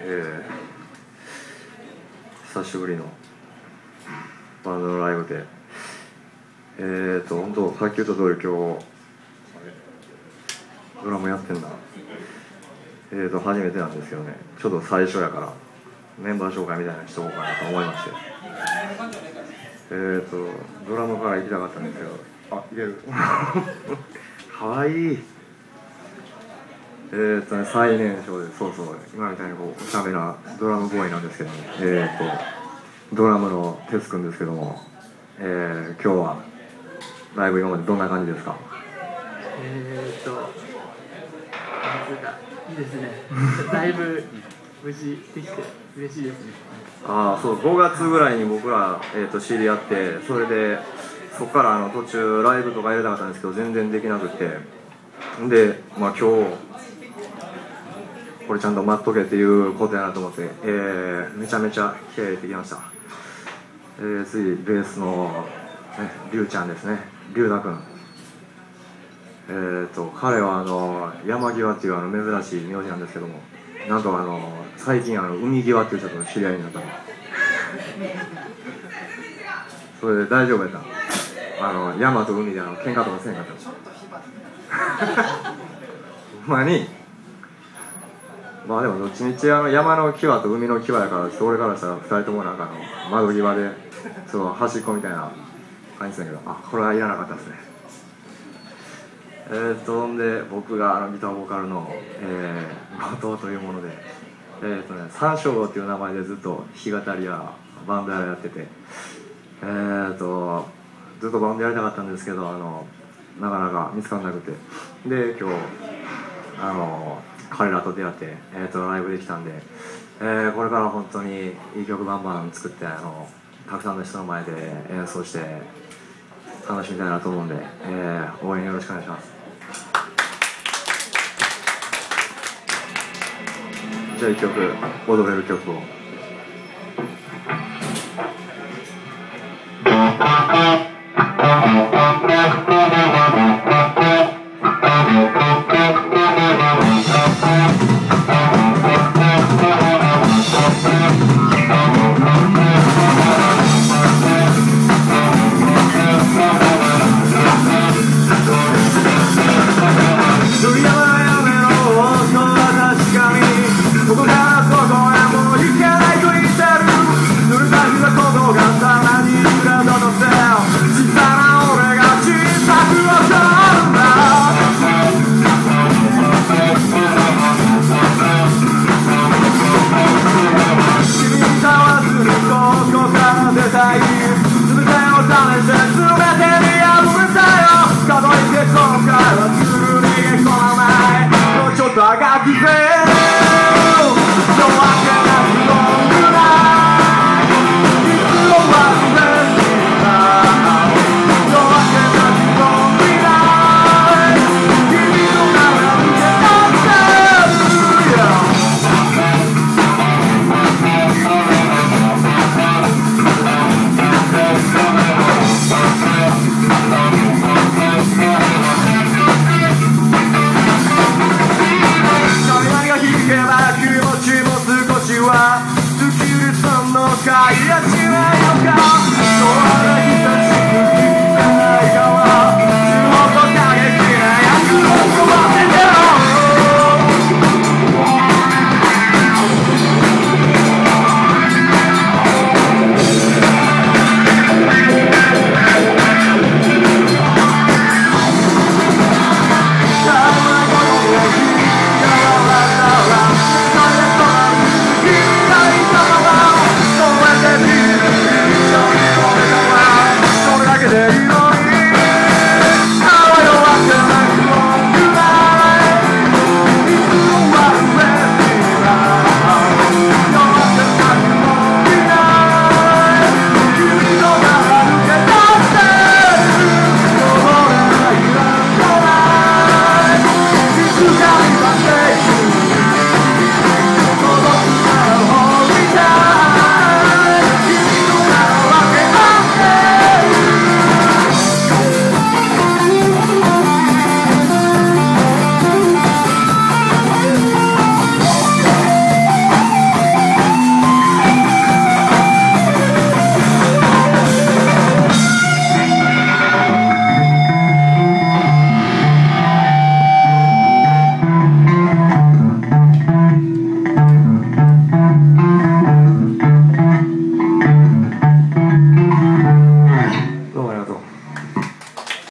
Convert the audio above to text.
えー、久しぶりのバンドのライブで。えーと本当さっき言った通り今日ドラムやってんだえーと初めてなんですけどね。ちょっと最初やからメンバー紹介みたいなのしとこうかなと思いまして。えーとドラムから行きたかったんですけどあいける。かわいいえーとね最年少でそうそう今みたいにこうおしゃべなドラムボーイなんですけどねえーとドラムの哲くんですけどもえー、今日はライブ今までどんな感じですか？えーっと、なんか、いいですね。だいぶ無事できて嬉しいですね。ああそう。5月ぐらいに僕ら、えー、と知り合ってそれでそこからあの途中ライブとかやりたかったんですけど全然できなくて。でまあ今日これちゃんと待っとけっていうことやなと思って、えーめちゃめちゃ気合入れてきました、えー、次ベースの、ね、りゅうちゃんですね。りゅうたくん。えー、と彼はあの山際っていうあの珍しい名字なんですけどもなんとあの最近あの海際っていう人と知り合いになったの。それで大丈夫やったあの山と海であの喧嘩とかせんかった ほんまに？まあでもどっちみちあの山の際と海の際やからそれからしたら2人ともなんかの窓際でそう端っこみたいな感じだけどあこれはいらなかったですね。えー、とんで僕があのギターボーカルの、えー、後藤というもので、えーとね、三章っていう名前でずっと弾き語りやバンドやってて、えー、とずっとバンドやりたかったんですけどあのなかなか見つからなくて。で今日あの彼らと出会って、えー、とライブできたんで、えーこれから本当にいい曲バンバン作ってあのたくさんの人の前で演奏して楽しみたいなと思うんで、えー応援よろしくお願いします。じゃあ一曲踊れる曲を「